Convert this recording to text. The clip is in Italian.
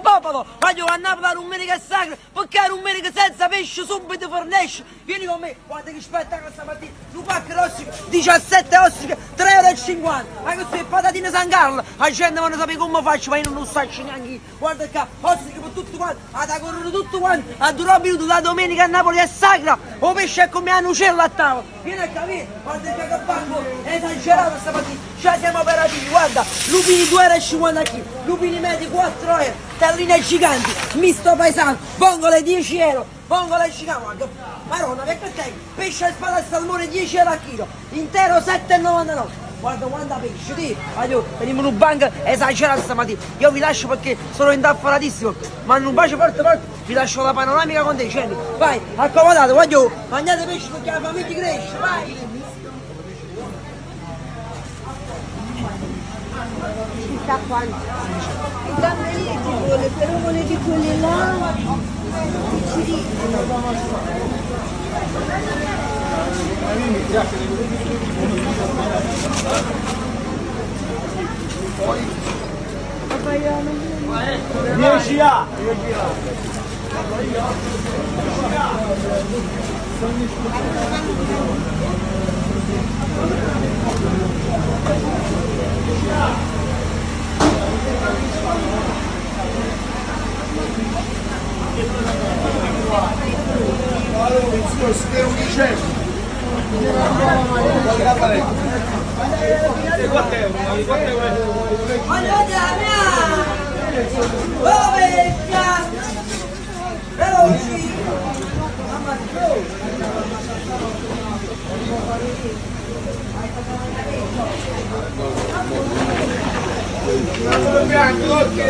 buon popolo, voglio andare a fare un menica sacro, perché un menica senza pesce subito fornisce. Vieni con me, guarda che spettacolo stamattina, un pacco rossico, 17 ossiche, 3,50 euro. Ma queste patatine San Carlo, la gente non sapere come faccio, ma io non lo so neanche. Guarda qua, ossiche per tutti quanti, ad correre tutto quanti, a due minuti la domenica a Napoli è sacra, o pesce è come un uccello a tavola. Vieni a capire, guarda che banco, è esagerato stamattina, già siamo operativi, guarda, lupini 2,50 euro kg, lupini medi 4 euro, talline giganti, misto paesano, vongole 10 euro, vongole giganti, maronna, perché te, pesce a spada e salmone 10 euro a chilo, intero 7,99 guarda quanta pesce, ti, aiuto, veniamo in un banco esagerato stamattina, io vi lascio perché sono indaffaratissimo, ma in un bacio forte forte vi lascio la panoramica con dei cieli, vai, accomodate, voglio, mangiate pesce perché la famiglia cresce, vai! Chissà quanto. I gamberetti vuole, però vuole di quelli là. Ci dicono. Energia! Olha o discurso, tem um guichê. Olha a parede. Me! Dove cazzo? Veloci! Bianco, occhi,